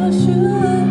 I should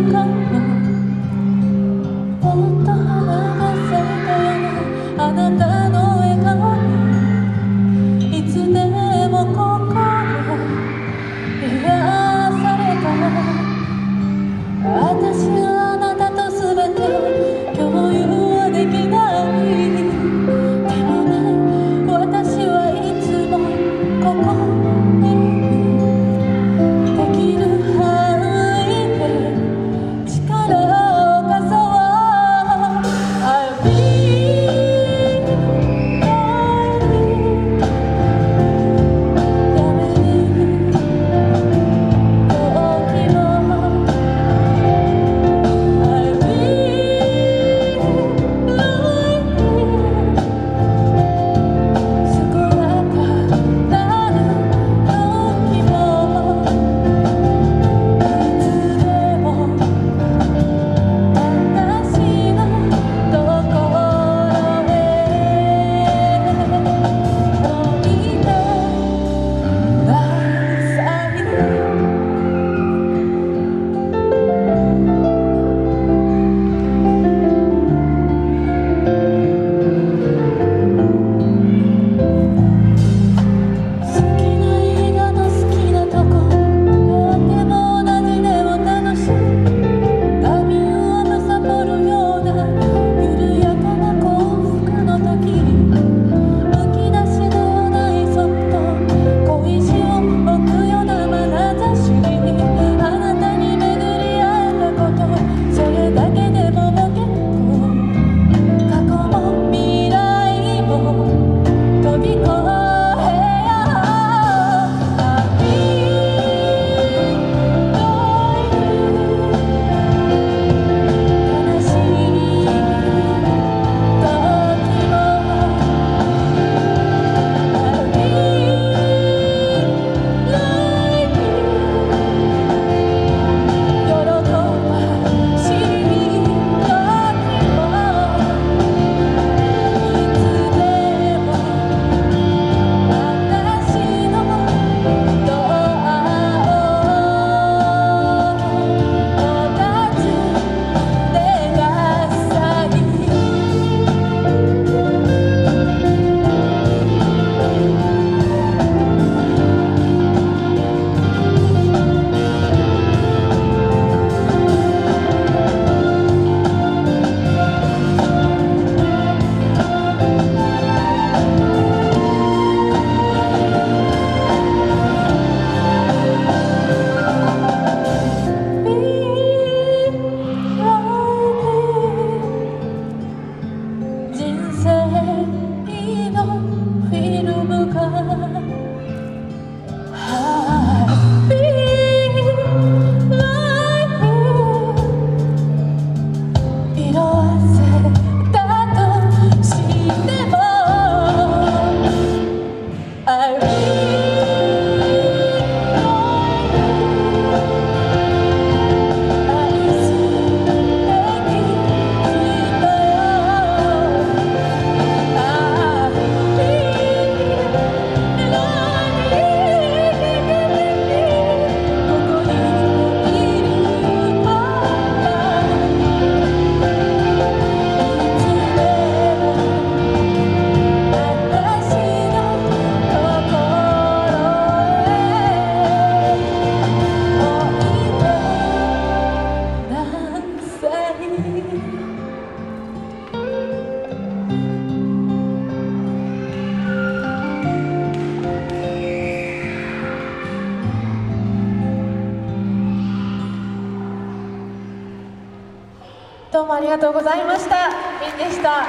もありがとうございました。みんでした。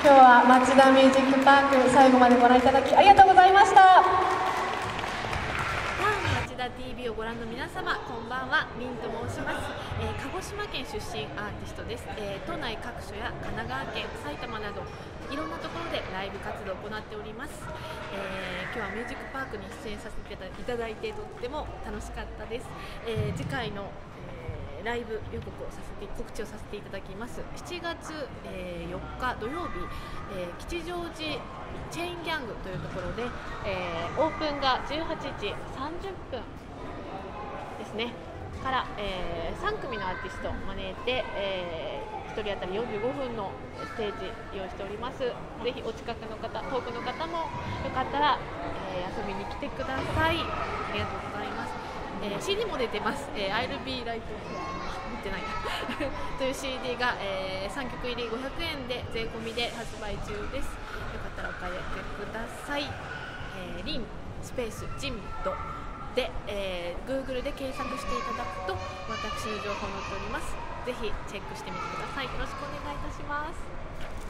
今日は町田ミュージックパーク最後までご覧いただきありがとうございました。町田 TV をご覧の皆様こんばんは。ミンと申します、えー、鹿児島県出身アーティストです、えー、都内各所や神奈川県埼玉などいろんなところでライブ活動を行っております、えー、今日はミュージックパークに出演させていただいてとっても楽しかったです、え次回のライブ予告をさせて告知をさせていただきます。7月、えー、4日土曜日、えー、吉祥寺チェーンギャングというところで、えー、オープンが18時30分ですね。から、えー、3組のアーティストを招いて、えー、1人当たり45分のステージ用意しております。ぜひお近くの方遠くの方もよかったら、えー、遊びに来てください。ありがとうございます、えー、CD も出てます、えー、I'll be right 持ってない という CD が、えー、3曲入り500円で税込みで発売中です。よかったらお買い上げください、えー、リンスペースジンドで、えー、Google で検索していただくと私の情報載っております。ぜひチェックしてみてください。よろしくお願いいたします。